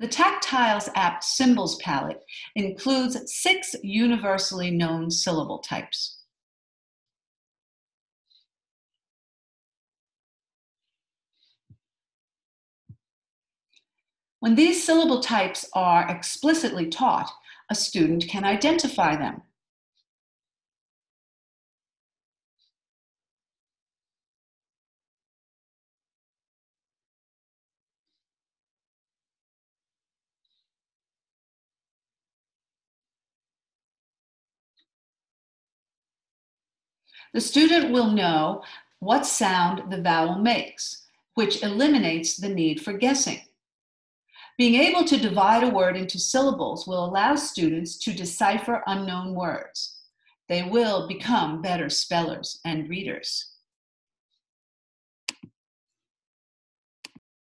The TacTiles app symbols palette includes six universally known syllable types. When these syllable types are explicitly taught, a student can identify them. The student will know what sound the vowel makes, which eliminates the need for guessing. Being able to divide a word into syllables will allow students to decipher unknown words. They will become better spellers and readers.